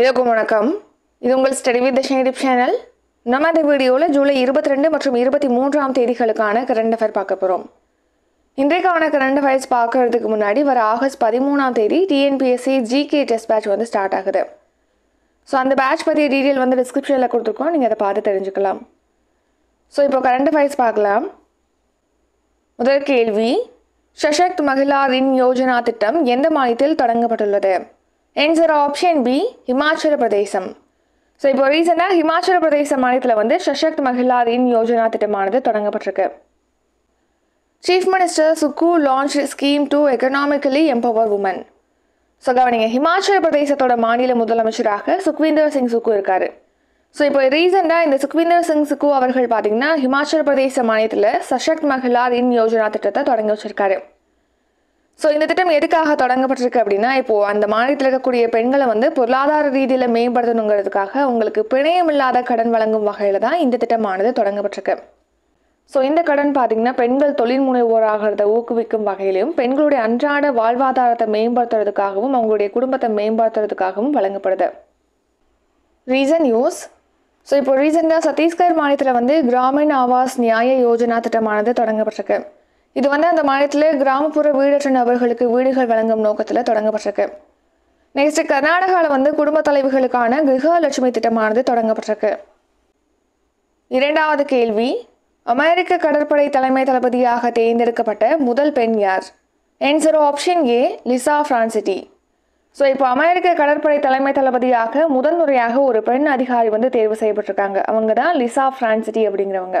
இதற்கும் வணக்கம். இது உங்கள் ஸ்டடி வித் யூடியூப் சேனல். நம்ம இந்த வீடியோவில் ஜூலை இருபத்தி ரெண்டு மற்றும் இருபத்தி மூன்றாம் தேதிகளுக்கான கரண்ட் அஃபேர் பார்க்க போகிறோம் இன்றைக்கான கரண்ட் அஃபேர்ஸ் பார்க்கறதுக்கு முன்னாடி வர ஆகஸ்ட் பதிமூணாம் தேதி டிஎன்பிஎஸ்சி ஜிகே டெஸ்ட் பேட்ச் வந்து ஸ்டார்ட் ஆகுது. ஸோ அந்த பேட்ச் பற்றிய டீட்டெயில் வந்து டிஸ்கிரிப்ஷனில் கொடுத்துருக்கோம். நீங்கள் அதை பார்த்து தெரிஞ்சுக்கலாம். ஸோ இப்போ கரண்ட் அஃபேர்ஸ் பார்க்கலாம். முதல் கேள்வி சஷக்த் மகிழா ரின் யோஜனா திட்டம் எந்த மாநிலத்தில் தொடங்கப்பட்டுள்ளது? ஆன்சர் ஆப்ஷன் பி ஹிமாச்சல பிரதேசம் ஸோ இப்போ ரீசெண்டாக ஹிமாச்சல பிரதேச மாநிலத்தில் வந்து சஷக்த் மகிழா ரின் யோஜனா திட்டமானது தொடங்கப்பட்டிருக்கு. Chief minister Sukhu launch scheme to economically empower women so கவனிங்க ஹிமாச்சல பிரதேசத்தோட மாநில முதலமைச்சராக சுக்விந்தர் சிங் சுக்கு இருக்கார். ஸோ இப்போ ரீசெண்டாக இந்த சுக்விந்தர் சிங் சுக்கு அவர்கள் பார்த்தீங்கன்னா ஹிமாச்சல பிரதேச மாநிலத்தில் சஷக்த் மகிழா ரின் யோஜனா திட்டத்தை தொடங்கி வச்சிருக்காரு. ஸோ இந்த திட்டம் எதுக்காக தொடங்கப்பட்டிருக்கு அப்படின்னா இப்போது அந்த மாநிலத்தில் இருக்கக்கூடிய பெண்களை வந்து பொருளாதார ரீதியில் மேம்படுத்தணுங்கிறதுக்காக உங்களுக்கு பிணையமில்லாத கடன் வழங்கும் வகையில் தான் இந்த திட்டமானது தொடங்கப்பட்டிருக்கு. ஸோ இந்த கடன் பார்த்தீங்கன்னா பெண்கள் தொழில் முனைவோராகிறத ஊக்குவிக்கும் வகையிலும் பெண்களுடைய அன்றாட வாழ்வாதாரத்தை மேம்படுத்துறதுக்காகவும் அவங்களுடைய குடும்பத்தை மேம்படுத்துறதுக்காகவும் வழங்கப்படுது. ரீசன் யூஸ் ஸோ இப்போ ரீசெண்டாக சத்தீஸ்கர் மாநிலத்தில் வந்து கிராமின் ஆவாஸ் நியாய யோஜனா திட்டமானது தொடங்கப்பட்டிருக்கு. இது வந்து அந்த மாநிலத்தில் கிராமப்புற வீடற்ற நபர்களுக்கு வீடுகள் வழங்கும் நோக்கத்தில் தொடங்கப்பட்டிருக்கு. நெக்ஸ்ட் கர்நாடகாவில் வந்து குடும்ப தலைவிகளுக்கான கிரகலட்சுமி திட்டமானது தொடங்கப்பட்டிருக்கு. இரண்டாவது கேள்வி அமெரிக்க கடற்படை தலைமை தளபதியாக தேர்ந்தெடுக்கப்பட்ட முதல் பெண் யார்? Answer option A Lisa Franchetti so இப்போ அமெரிக்க கடற்படை தலைமை தளபதியாக முதன்முறையாக ஒரு பெண் அதிகாரி வந்து தேர்வு செய்யப்பட்டிருக்காங்க. அவங்க தான் லிசா ஃப்ரான்சிட்டி அப்படிங்கிறவங்க.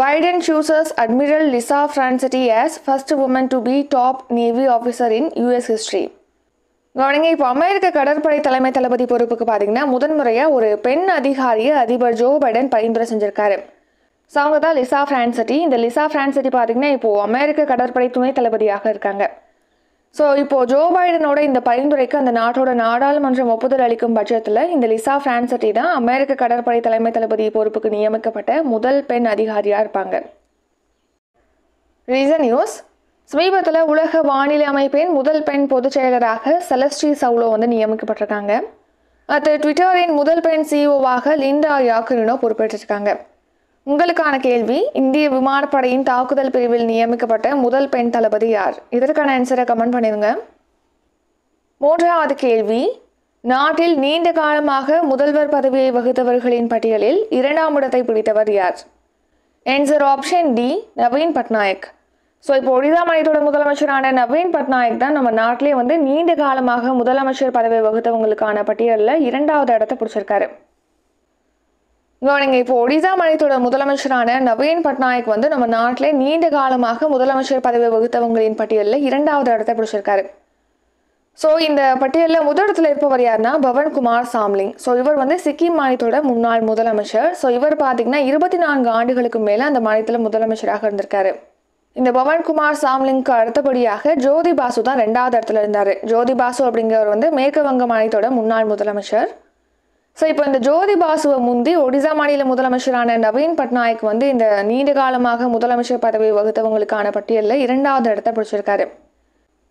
Biden chooses admiral Lisa Franchetti as first woman to be top navy officer in US history கவனிங்க இப்போ அமெரிக்க கடற்படை தலைமை தளபதி பொறுப்புக்கு பார்த்தீங்கன்னா முதன்முறையாக ஒரு பெண் அதிகாரியை அதிபர் ஜோ பைடன் பரிந்துரை செஞ்சிருக்காரு. ஸோ அவங்க தான் லிசா ஃப்ரான்சிட்டி இந்த லிசா ஃப்ரான்சிட்டி பார்த்தீங்கன்னா இப்போது அமெரிக்க கடற்படை துணை தளபதியாக இருக்காங்க. ஸோ இப்போ ஜோ பைடனோட இந்த பரிந்துரைக்கு அந்த நாட்டோட நாடாளுமன்றம் ஒப்புதல் அளிக்கும் பட்சத்தில் இந்த லிசா பிரான்சட்டி தான் அமெரிக்க கடற்படை தலைமை தளபதி பொறுப்புக்கு நியமிக்கப்பட்ட முதல் பெண் அதிகாரியாக இருப்பாங்க. ரீசன் நியூஸ் சமீபத்தில் உலக வானிலை அமைப்பின் முதல் பெண் பொதுச் செயலராக செலஸ்டி சவுலோ வந்து நியமிக்கப்பட்டிருக்காங்க. அது ட்விட்டரின் முதல் பெண் சிஇஓவாக லிண்டா யாக்கரினோ பொறுப்பேற்றிருக்காங்க. உங்களுக்கான கேள்வி இந்திய விமானப்படையின் தாக்குதல் பிரிவில் நியமிக்கப்பட்ட முதல் பெண் தளபதி யார்? இதற்கான ஆன்சரை கமெண்ட் பண்ணிடுங்க. மூன்றாவது கேள்வி நாட்டில் நீண்ட காலமாக முதல்வர் பதவியை வகுத்தவர்களின் பட்டியலில் இரண்டாம் இடத்தை பிடித்தவர் யார்? Answer option D Naveen Patnaik. So இப்போ ஒடிசா மாநிலத்தோட முதலமைச்சரான நவீன் பட்நாயக் தான் நம்ம நாட்டிலே வந்து நீண்ட காலமாக முதலமைச்சர் பதவியை வகுத்தவங்களுக்கான பட்டியலில் இரண்டாவது இடத்தை பிடிச்சிருக்காரு. கவனிங்க இப்போ ஒடிசா மாநிலத்தோட முதலமைச்சரான நவீன் பட்நாயக் வந்து நம்ம நாட்டிலே நீண்ட காலமாக முதலமைச்சர் பதவி வகுத்தவங்களின் பட்டியலில் இரண்டாவது இடத்தை பிடிச்சிருக்காரு. ஸோ இந்த பட்டியலில் முதலிடத்தில் இருப்பவர் யாருன்னா பவன்குமார் சாம்லிங் ஸோ இவர் வந்து சிக்கிம் மாநிலத்தோட முன்னாள் முதலமைச்சர். ஸோ இவர் பார்த்தீங்கன்னா இருபத்தி நான்கு ஆண்டுகளுக்கு மேலே அந்த மாநிலத்தில் முதலமைச்சராக இருந்திருக்காரு. இந்த பவன்குமார் சாம்லிங்க்கு அடுத்தபடியாக ஜோதி பாசு தான் ரெண்டாவது இடத்துல இருந்தார். ஜோதி பாசு அப்படிங்கிறவர் வந்து மேற்கு வங்க மாநிலத்தோட முன்னாள் முதலமைச்சர். ஸோ இப்போ இந்த ஜோதி பாசுவை முந்தி ஒடிசா மாநில முதலமைச்சரான நவீன் பட்நாயக் வந்து இந்த நீண்ட காலமாக முதலமைச்சர் பதவி வகுத்தவங்களுக்கான பட்டியலில் இரண்டாவது இடத்தை பிடிச்சிருக்காரு.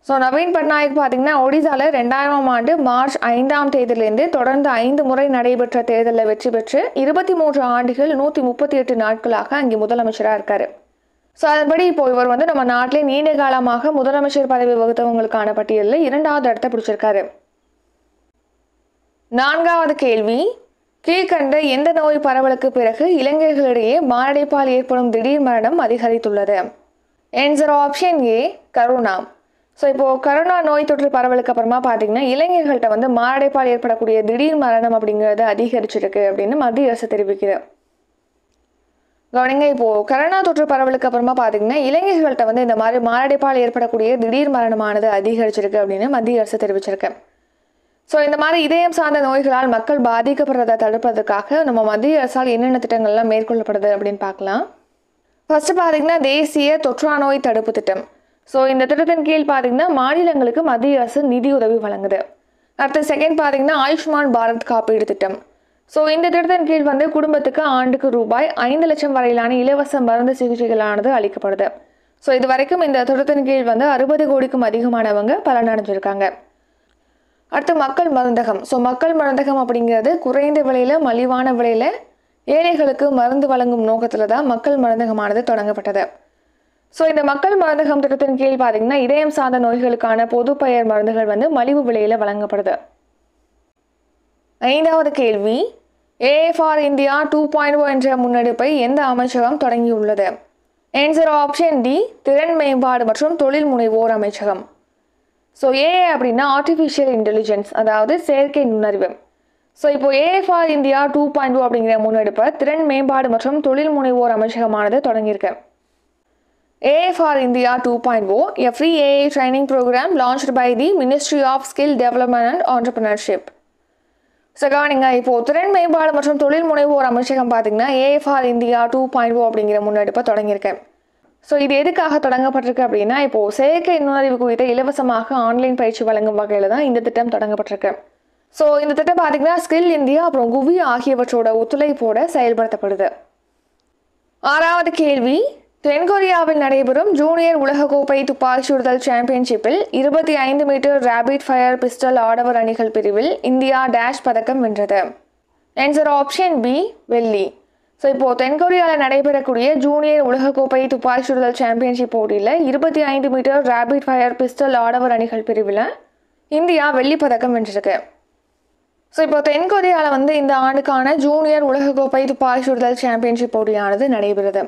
ஸோ நவீன் பட்நாயக் பார்த்தீங்கன்னா ஒடிசாவில் ரெண்டாயிரமாம் ஆண்டு மார்ச் ஐந்தாம் தேதியிலேருந்து தொடர்ந்து ஐந்து முறை நடைபெற்ற தேர்தலில் வெற்றி பெற்று இருபத்தி மூன்று ஆண்டுகள் நூற்றி முப்பத்தி எட்டு நாட்களாக அங்கே முதலமைச்சராக இருக்கார். ஸோ அதன்படி இப்போ இவர் வந்து நம்ம நாட்டிலே நீண்ட காலமாக முதலமைச்சர் பதவி வகுத்தவங்களுக்கான பட்டியலில் இரண்டாவது இடத்தை பிடிச்சிருக்காரு. நான்காவது கேள்வி. கீழ்கண்ட எந்த நோய் பரவலுக்கு பிறகு இளைஞர்களிடையே மாரடைப்பால் ஏற்படும் திடீர் மரணம் அதிகரித்துள்ளது? Answer option A corona so இப்போது கரோனா நோய் தொற்று பரவலுக்கு அப்புறமா பார்த்தீங்கன்னா இளைஞர்கள்ட்ட வந்து மாரடைப்பால் ஏற்படக்கூடிய திடீர் மரணம் அப்படிங்கிறது அதிகரிச்சிருக்கு அப்படின்னு மத்திய அரசு தெரிவிக்குது. கவனிங்க இப்போது கரோனா தொற்று பரவலுக்கு அப்புறமா பார்த்தீங்கன்னா இளைஞர்கள்ட்ட வந்து இந்த மாதிரி மாரடைப்பால் ஏற்படக்கூடிய திடீர் மரணமானது அதிகரிச்சிருக்கு அப்படின்னு மத்திய அரசு தெரிவிச்சிருக்கு. ஸோ இந்த மாதிரி இதயம் சார்ந்த நோய்களால் மக்கள் பாதிக்கப்படுறதை தடுப்பதற்காக நம்ம மத்திய அரசால் என்னென்ன திட்டங்கள்லாம் மேற்கொள்ளப்படுது அப்படின்னு பார்க்கலாம். ஃபர்ஸ்ட் பார்த்தீங்கன்னா தேசிய தொற்றா நோய் தடுப்பு திட்டம். ஸோ இந்த திட்டத்தின் கீழ் பார்த்தீங்கன்னா மாநிலங்களுக்கு மத்திய அரசு நிதி உதவி வழங்குது. அடுத்து செகண்ட் பார்த்தீங்கன்னா ஆயுஷ்மான் பாரத் காப்பீடு திட்டம். ஸோ இந்த திட்டத்தின் கீழ் வந்து குடும்பத்துக்கு ஆண்டுக்கு ரூபாய் ஐந்து லட்சம் வரையிலான இலவச மருந்து சிகிச்சைகளானது அளிக்கப்படுது. ஸோ இது வரைக்கும் இந்த திட்டத்தின் கீழ் வந்து அறுபது கோடிக்கும் அதிகமானவங்க பலனடைஞ்சிருக்காங்க. அடுத்து மக்கள் மருந்தகம். ஸோ மக்கள் மருந்தகம் அப்படிங்கிறது குறைந்த விலையில் மலிவான விலையில் ஏழைகளுக்கு மருந்து வழங்கும் நோக்கத்தில் தான் மக்கள் மருந்தகமானது தொடங்கப்பட்டது. ஸோ இந்த மக்கள் மருந்தகம் திட்டத்தின் கீழ் பார்த்தீங்கன்னா இதயம் சார்ந்த நோய்களுக்கான பொதுப்பெயர் மருந்துகள் வந்து மலிவு விலையில் வழங்கப்படுது. ஐந்தாவது கேள்வி AFR India two point O என்ற முன்னெடுப்பை எந்த அமைச்சகம் தொடங்கியுள்ளது? ஆன்சர் ஆப்ஷன் டி திறன் மேம்பாடு மற்றும் தொழில் முனைவோர் அமைச்சகம். ஸோ ஏஏ அப்படின்னா ஆர்டிஃபிஷியல் இன்டெலிஜென்ஸ் அதாவது செயற்கை நுண்ணறிவு. ஸோ இப்போ ஏஎஃப்ஆர் இந்தியா டூ பாயிண்ட் அப்படிங்கிற முன்னெடுப்பை திறன் மேம்பாடு மற்றும் தொழில் முனைவோர் அமைச்சகமானது தொடங்கியிருக்கு. AFR India 2.0, a free AI training program launched by the ministry of skill development and entrepreneurship so கவனிங்க இப்போ திறன் மேம்பாடு மற்றும் தொழில் முனைவோர் அமைச்சகம் பார்த்தீங்கன்னா AFR India two point O oh அப்படிங்கிற முன்னெடுப்பை தொடங்கியிருக்கேன் ஸோ இது எதுக்காக தொடங்கப்பட்டிருக்கு அப்படின்னா இப்போது செயற்கை நுண்ணறிவு குறித்த இலவசமாக ஆன்லைன் பயிற்சி வழங்கும் வகையில் தான் இந்த திட்டம் தொடங்கப்பட்டிருக்கு. ஸோ இந்த திட்டம் பார்த்தீங்கன்னா ஸ்கில் இந்தியா அப்புறம் குவி ஆகியவற்றோட ஒத்துழைப்போட செயல்படுத்தப்படுது. ஆறாவது கேள்வி தென்கொரியாவில் நடைபெறும் ஜூனியர் உலகக்கோப்பை துப்பாக்கி சுடுதல் சாம்பியன்ஷிப்பில் இருபத்தி ஐந்து மீட்டர் ரேபிட் ஃபயர் பிஸ்டல் ஆடவர் அணிகள் பிரிவில் இந்தியா டேஷ் பதக்கம் வென்றது. ஆன்சர் ஆப்ஷன் பி வெள்ளி. ஸோ இப்போது தென்கொரியாவில் நடைபெறக்கூடிய ஜூனியர் உலகக்கோப்பை துப்பாக்கி சுடுதல் சாம்பியன்ஷிப் போட்டியில் இருபத்தி ஐந்து மீட்டர் ரேபிட் ஃபயர் பிஸ்டல் ஆடவர் அணிகள் பிரிவில் இந்தியா வெள்ளி பதக்கம் வென்றிருக்கு. ஸோ இப்போ தென்கொரியாவில் வந்து இந்த ஆண்டுக்கான ஜூனியர் உலகக்கோப்பை துப்பாக்கி சுடுதல் சாம்பியன்ஷிப் போட்டியானது நடைபெறுது.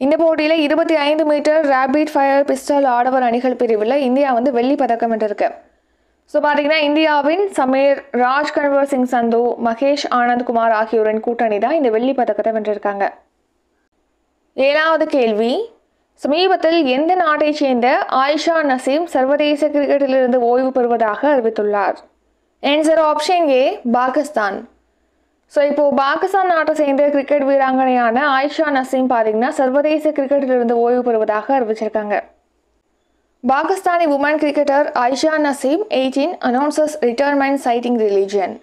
இந்த போட்டியில் இருபத்தி ஐந்து மீட்டர் ரேபிட் ஃபயர் பிஸ்டல் ஆடவர் அணிகள் பிரிவில் இந்தியா வந்து வெள்ளிப்பதக்கம் வென்றிருக்கு. ஸோ பார்த்தீங்கன்னா இந்தியாவின் சமீர் ராஜ் கன்வர் சிங் சந்து மகேஷ் ஆனந்த்குமார் ஆகியோரின் கூட்டணி தான் இந்த வெள்ளி பதக்கத்தை வென்றிருக்காங்க. ஏழாவது கேள்வி. சமீபத்தில் எந்த நாட்டைச் சேர்ந்த ஆயிஷா நசீம் சர்வதேச கிரிக்கெட்டிலிருந்து ஓய்வு பெறுவதாக அறிவித்துள்ளார். Answer option A Pakistan. So இப்போது பாகிஸ்தான் நாட்டை சேர்ந்த கிரிக்கெட் வீராங்கனையான ஆயிஷா நசீம் பார்த்தீங்கன்னா சர்வதேச கிரிக்கெட்டிலிருந்து ஓய்வு பெறுவதாக அறிவிச்சிருக்காங்க. Pakistani woman cricketer Ayesha Naseem eighteen announces retirement citing religion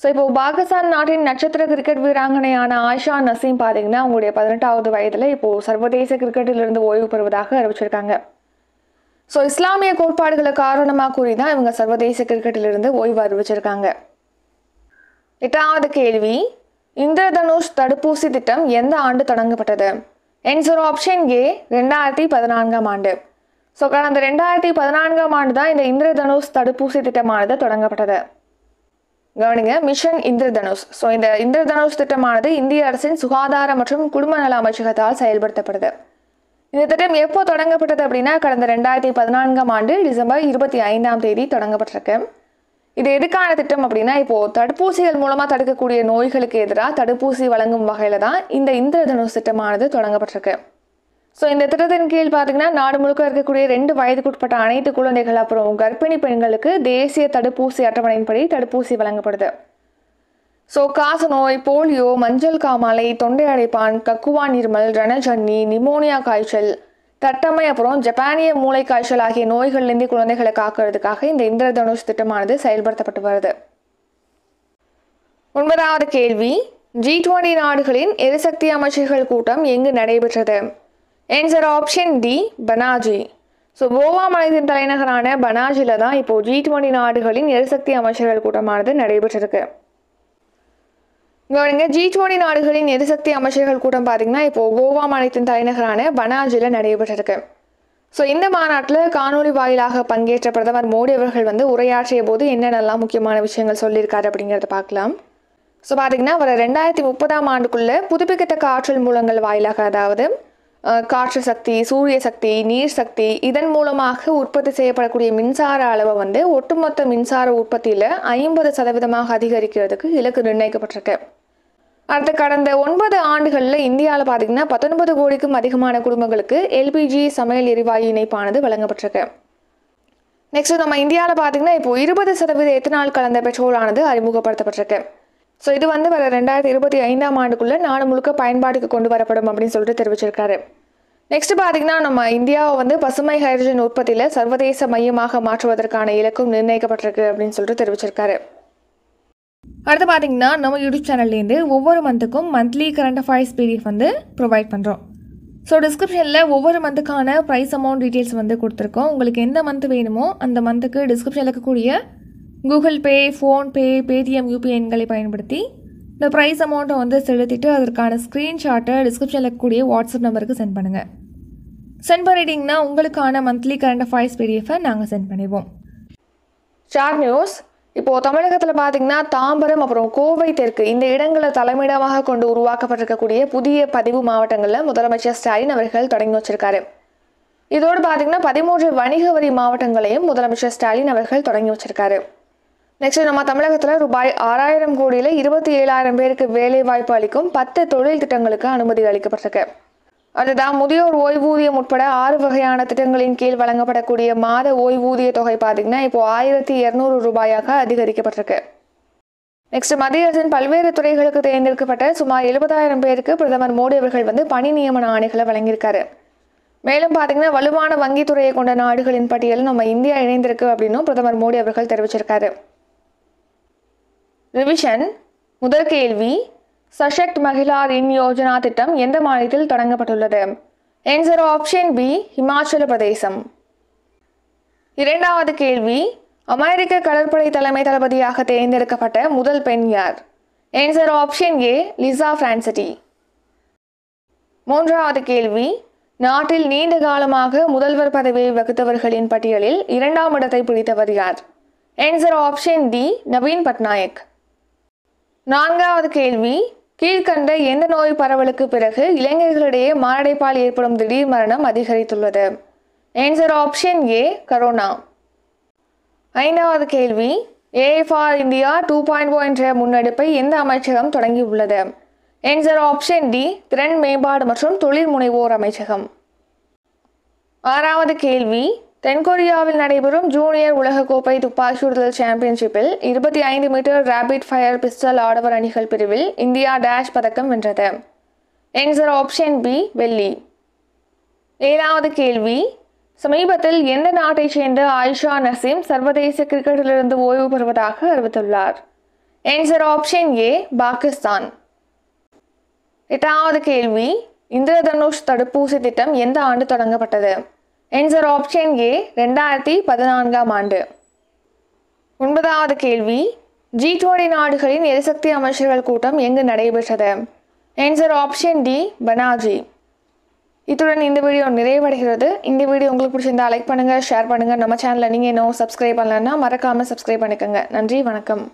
so இப்போது பாகிஸ்தான் நாட்டின் நட்சத்திர கிரிக்கெட் வீராங்கனையான ஆஷா நசீம் பார்த்தீங்கன்னா அவங்களுடைய பதினெட்டாவது வயதில் இப்போது சர்வதேச கிரிக்கெட்டிலிருந்து ஓய்வு பெறுவதாக அறிவிச்சிருக்காங்க. ஸோ இஸ்லாமிய கோட்பாடுகளை காரணமாக கூறி தான் இவங்க சர்வதேச கிரிக்கெட்டிலிருந்து ஓய்வு அறிவிச்சிருக்காங்க. எட்டாவது கேள்வி இந்திரதனுஷ் தடுப்பூசி திட்டம் எந்த ஆண்டு தொடங்கப்பட்டது? ஆன்சர் ஆப்ஷன் ஏ ரெண்டாயிரத்தி பதினான்காம் ஆண்டு. ஸோ கடந்த ரெண்டாயிரத்தி பதினான்காம் ஆண்டு தான் இந்த இந்திரதனுஷ் தடுப்பூசி திட்டமானது தொடங்கப்பட்டது. கவனிங்க மிஷன் இந்திரதனுஷ். ஸோ இந்த இந்திரதனுஷ் திட்டமானது இந்திய அரசின் சுகாதார மற்றும் குடும்ப நல அமைச்சகத்தால் செயல்படுத்தப்படுது இந்த திட்டம் எப்போ தொடங்கப்பட்டது அப்படின்னா கடந்த ரெண்டாயிரத்தி பதினான்காம் ஆண்டு டிசம்பர் இருபத்தி ஐந்தாம் தேதி தொடங்கப்பட்டிருக்கு. இது எதுக்கான திட்டம் அப்படின்னா இப்போது தடுப்பூசிகள் மூலமாக தடுக்கக்கூடிய நோய்களுக்கு எதிராக தடுப்பூசி வழங்கும் வகையில் தான் இந்த இந்திரதனுஷ் திட்டமானது தொடங்கப்பட்டிருக்கு. ஸோ இந்த திட்டத்தின் கீழ் பார்த்தீங்கன்னா நாடு முழுக்க இருக்கக்கூடிய ரெண்டு வயதுக்குட்பட்ட அனைத்து குழந்தைகள் அப்புறம் கர்ப்பிணி பெண்களுக்கு தேசிய தடுப்பூசி அட்டவணையின்படி தடுப்பூசி வழங்கப்படுது. ஸோ காசநோய் போலியோ மஞ்சள் காமாலை தொண்டை அடைப்பான் கக்குவா நீர்மல் ரணஜன்னி நிமோனியா காய்ச்சல் தட்டம்மை அப்புறம் ஜப்பானிய மூளை காய்ச்சல் ஆகிய நோய்கள்லேருந்து குழந்தைகளை காக்கிறதுக்காக இந்த இந்திரதனுஷ் திட்டமானது செயல்படுத்தப்பட்டு வருது. ஒன்பதாவது கேள்வி ஜி டுவெண்டி நாடுகளின் எரிசக்தி அமைச்சர்கள் கூட்டம் எங்கு நடைபெற்றது? Answer option D Panaji so Goa மாநிலத்தின் தலைநகரான பனாஜியில் தான் இப்போது ஜி டுவெண்டி நாடுகளின் எரிசக்தி அமைச்சர்கள் கூட்டமானது நடைபெற்றிருக்கு. கவனிங்க ஜி டுவெண்டி நாடுகளின் எரிசக்தி அமைச்சர்கள் கூட்டம் பார்த்தீங்கன்னா இப்போது கோவா மாநிலத்தின் தலைநகரான பனாஜியில் நடைபெற்றிருக்கு. ஸோ இந்த மாநாட்டில் காணொலி வாயிலாக பங்கேற்ற பிரதமர் மோடி அவர்கள் வந்து உரையாற்றிய போது என்னென்னலாம் முக்கியமான விஷயங்கள் சொல்லியிருக்காரு அப்படிங்கிறத பார்க்கலாம். ஸோ பார்த்தீங்கன்னா வர ரெண்டாயிரத்தி முப்பதாம் ஆண்டுக்குள்ளே புதுப்பிக்கத்தக்க ஆற்றல் மூலங்கள் வாயிலாக அதாவது காற்று சக்தி சூரிய சக்தி நீர் சக்தி இதன் மூலமாக உற்பத்தி செய்யப்படக்கூடிய மின்சார அளவை வந்து ஒட்டுமொத்த மின்சார உற்பத்தியில் ஐம்பது சதவீதமாக அதிகரிக்கிறதுக்கு இலக்கு நிர்ணயிக்கப்பட்டிருக்கு. அடுத்து கடந்த ஒன்பது ஆண்டுகளில் இந்தியாவில் பார்த்தீங்கன்னா பத்தொன்பது கோடிக்கும் அதிகமான குடும்பங்களுக்கு எல்பிஜி சமையல் எரிவாயு இணைப்பானது வழங்கப்பட்டிருக்கு. நெக்ஸ்ட் நம்ம இந்தியாவில் பார்த்தீங்கன்னா இப்போ இருபது சதவீத எத்தனால் கலந்த பெட்ரோலானது அறிமுகப்படுத்தப்பட்டிருக்கு. ஸோ இது வந்து வர ரெண்டாயிரத்தி இருபத்தி ஐந்தாம் ஆண்டுக்குள்ளே நாடு முழுக்க பயன்பாட்டுக்கு கொண்டு வரப்படும் அப்படின்னு சொல்லிட்டு தெரிவிச்சிருக்காரு. நெக்ஸ்ட் பார்த்தீங்கன்னா நம்ம இந்தியாவை வந்து பசுமை ஹைட்ரஜன் உற்பத்தியில் சர்வதேச மையமாக மாற்றுவதற்கான இலக்கும் நிர்ணயிக்கப்பட்டிருக்கு அப்படின்னு சொல்லிட்டு தெரிவிச்சிருக்காரு. அடுத்து பார்த்தீங்கன்னா நம்ம யூடியூப் சேனல்லேருந்து ஒவ்வொரு மந்த்துக்கும் மந்த்லி கரண்ட் அஃபேர்ஸ் பிடிஎஃப் வந்து ப்ரொவைட் பண்ணுறோம் ஸோ டிஸ்கிரிப்ஷனில் ஒவ்வொரு மந்த்துக்கான ப்ரைஸ் அமௌண்ட் டீட்டெயில்ஸ் வந்து கொடுத்துருக்கோம். உங்களுக்கு எந்த மந்த் வேணுமோ அந்த மந்த்துக்கு டிஸ்கிரிப்ஷனில் இருக்கக்கூடிய Google Pay PhonePe Paytm UPI எண்களை பயன்படுத்தி இந்த ப்ரைஸ் அமௌண்ட்டை வந்து செலுத்திட்டு அதற்கான ஸ்க்ரீன்ஷாட்டை டிஸ்கிரிப்ஷனில் இருக்கக்கூடிய வாட்ஸ்அப் நம்பருக்கு சென்ட் பண்ணுங்கள் சென்ட் பண்ணிட்டீங்கன்னா உங்களுக்கான மந்த்லி கரண்ட் அஃபேர்ஸ் பிடிஎஃபை நாங்கள் சென்ட் பண்ணிடுவோம். ஸ்டார் நியூஸ் இப்போது தமிழகத்தில் பார்த்தீங்கன்னா தாம்பரம் அப்புறம் கோவை தெற்கு இந்த இடங்களை தலைமையிடமாக கொண்டு உருவாக்கப்பட்டிருக்கக்கூடிய புதிய பதிவு மாவட்டங்களில் முதலமைச்சர் ஸ்டாலின் அவர்கள் தொடங்கி வச்சிருக்காரு. இதோடு பார்த்தீங்கன்னா பதிமூன்று வணிக வரி மாவட்டங்களையும் முதலமைச்சர் ஸ்டாலின் அவர்கள் தொடங்கி வச்சிருக்காரு. நெக்ஸ்ட் நம்ம தமிழகத்தில் ரூபாய் ஆறாயிரம் கோடியில் இருபத்தி ஏழாயிரம் பேருக்கு வேலை வாய்ப்பு அளிக்கும் பத்து தொழில் திட்டங்களுக்கு அனுமதி அளிக்கப்பட்டிருக்கு. அதுதான் முதியோர் ஓய்வூதியம் உட்பட ஆறு வகையான திட்டங்களின் கீழ் வழங்கப்படக்கூடிய மாத ஓய்வூதிய தொகை பார்த்தீங்கன்னா இப்போ ஆயிரத்தி இரநூறு ரூபாயாக அதிகரிக்கப்பட்டிருக்கு. நெக்ஸ்ட் மத்திய அரசின் பல்வேறு துறைகளுக்கு தேர்ந்தெடுக்கப்பட்ட சுமார் எழுபதாயிரம் பேருக்கு பிரதமர் மோடி அவர்கள் வந்து பணி நியமன ஆணைகளை வழங்கியிருக்காரு. மேலும் பார்த்தீங்கன்னா வலுவான வங்கித்துறையை கொண்ட நாடுகளின் பட்டியலில் நம்ம இந்தியா இணைந்திருக்கு அப்படின்னும் பிரதமர் மோடி அவர்கள் தெரிவிச்சிருக்காரு. ரிவிஷன் முதல் கேள்வி சஷக்ட் மகிழா ரின் யோஜனா திட்டம் எந்த மாநிலத்தில் தொடங்கப்பட்டுள்ளது? ஆன்சர் ஆப்ஷன் பி ஹிமாச்சல பிரதேசம் இரண்டாவது கேள்வி அமெரிக்க கடற்படை தலைமை தளபதியாக தேர்ந்தெடுக்கப்பட்ட முதல் பெண் யார்? Answer option A Lisa Franchetti மூன்றாவது கேள்வி நாட்டில் நீண்ட காலமாக முதல்வர் பதவியை வகுத்தவர்களின் பட்டியலில் இரண்டாம் இடத்தை பிடித்தவர் யார்? Answer option D Naveen Patnaik நான்காவது கேள்வி. கீழ்கண்ட எந்த நோய் பரவலுக்கு பிறகு இளைஞர்களிடையே மாரடைப்பால் ஏற்படும் திடீர் மரணம் அதிகரித்துள்ளது? ஆன்சர் ஆப்ஷன் ஏ கரோனா ஐந்தாவது கேள்வி. AFR India two point O என்ற முன்னெடுப்பை எந்த அமைச்சகம் தொடங்கியுள்ளது? ஆன்சர் ஆப்ஷன் டி திறன் மேம்பாடு மற்றும் தொழில் முனைவோர் அமைச்சகம். ஆறாவது கேள்வி. தென்கொரியாவில் நடைபெறும் ஜூனியர் உலகக்கோப்பை துப்பாக்கிடுதல் சாம்பியன்ஷிப்பில் இருபத்தி ஐந்து மீட்டர் ரேபிட் ஃபயர் பிஸ்டல் ஆடவர் அணிகள் பிரிவில் இந்தியா டேஷ் பதக்கம் வென்றது. ஆன்சர் ஆப்ஷன் பி வெள்ளி. ஏழாவது கேள்வி. சமீபத்தில் எந்த நாட்டைச் சேர்ந்த ஆயிஷா நசீம் சர்வதேச கிரிக்கெட்டிலிருந்து ஓய்வு பெறுவதாக அறிவித்துள்ளார். Answer option A Pakistan. எட்டாவது கேள்வி. இந்திரதனுஷ் தடுப்பூசி திட்டம் எந்த ஆண்டு தொடங்கப்பட்டது? ஆன்சர் ஆப்ஷன் ஏ ரெண்டாயிரத்தி பதினான்காம் ஆண்டு. ஒன்பதாவது கேள்வி ஜி டுவெண்டி நாடுகளின் எரிசக்தி அமைச்சர்கள் கூட்டம் எங்கு நடைபெற்றது? Answer option D Panaji. இத்துடன் இந்த வீடியோ நிறைவடைகிறது. இந்த வீடியோ உங்களுக்கு பிடிச்சிருந்தா லைக் பண்ணுங்கள் ஷேர் பண்ணுங்கள் நம்ம சேனலில் நீங்கள் இன்னும் சப்ஸ்கிரைப் பண்ணலன்னா மறக்காமல் சப்ஸ்கிரைப் பண்ணிக்கோங்க. நன்றி வணக்கம்.